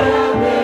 Amen.